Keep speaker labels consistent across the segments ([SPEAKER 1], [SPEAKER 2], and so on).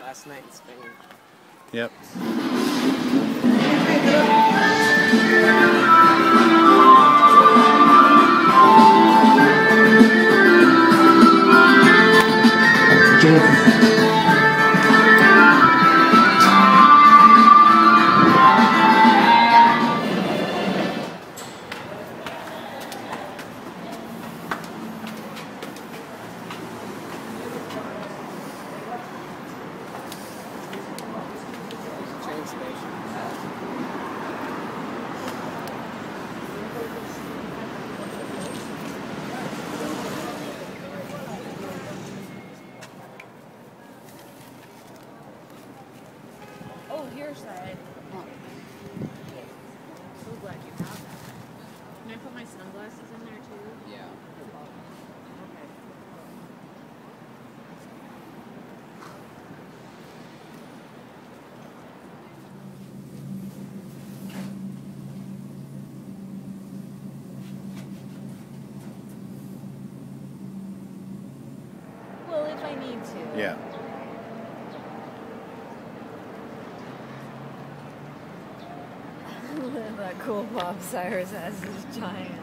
[SPEAKER 1] last night in Spain.
[SPEAKER 2] Yep.
[SPEAKER 3] Oh, here's that. So glad you have that. Can I put my sunglasses in there too?
[SPEAKER 1] Yeah.
[SPEAKER 3] Well, if I need to.
[SPEAKER 2] Yeah.
[SPEAKER 3] Cool Bob Cyrus has his giant.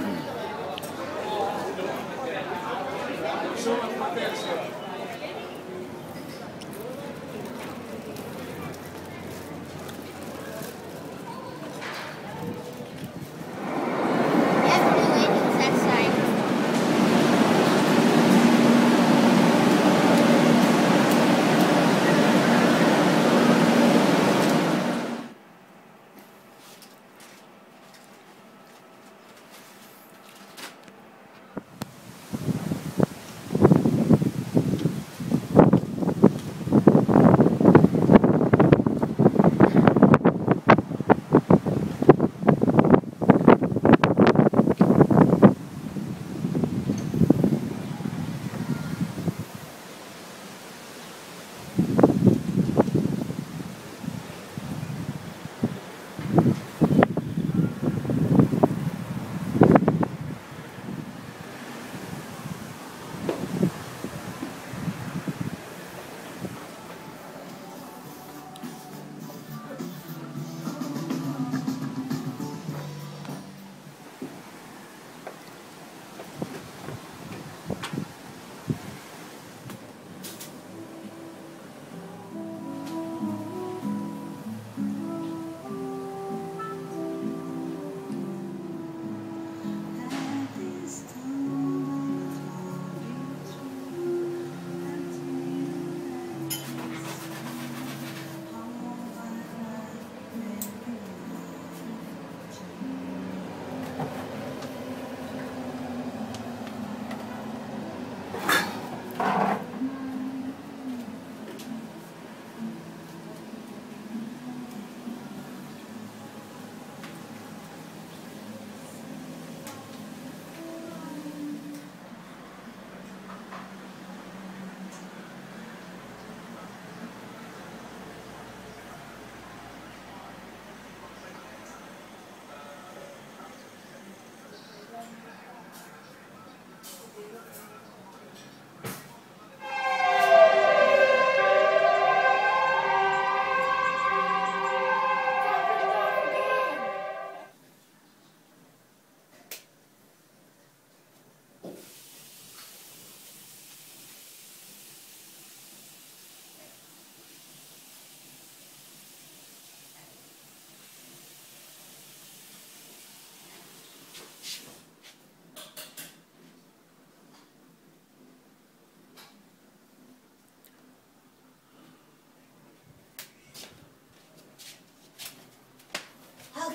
[SPEAKER 4] 음.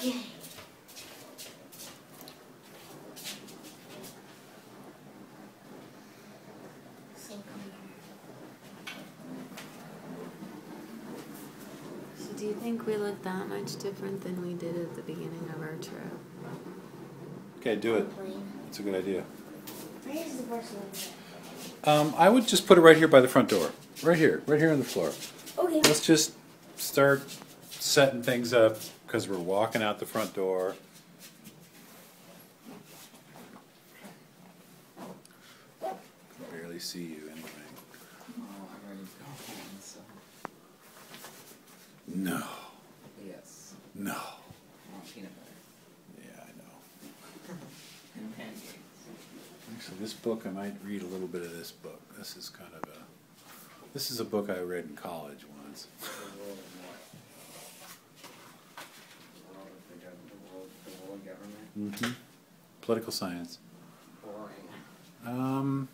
[SPEAKER 5] Okay.
[SPEAKER 3] So do you think we look that much different than we did at the beginning of our trip?
[SPEAKER 2] Okay, do it.
[SPEAKER 5] Plain.
[SPEAKER 2] It's a good idea.
[SPEAKER 5] Where is the person?
[SPEAKER 2] Um, I would just put it right here by the front door. Right here, right here on the floor.
[SPEAKER 5] Okay.
[SPEAKER 2] Let's just start setting things up because we're walking out the front door. Can Barely see you anyway.
[SPEAKER 1] Oh, I'm ready to so.
[SPEAKER 2] No,
[SPEAKER 1] Yes.
[SPEAKER 2] no.
[SPEAKER 1] Peanut butter
[SPEAKER 2] Yeah, I know.
[SPEAKER 1] and pancakes.
[SPEAKER 2] Actually, this book, I might read a little bit of this book. This is kind of a, this is a book I read in college once.
[SPEAKER 1] The world of what? The world of the government, the world, the world government.
[SPEAKER 2] Mm-hmm. Political science.
[SPEAKER 1] Boring.
[SPEAKER 2] Um,